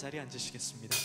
자리에 앉으시겠습니다.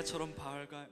엘리야처럼 바알과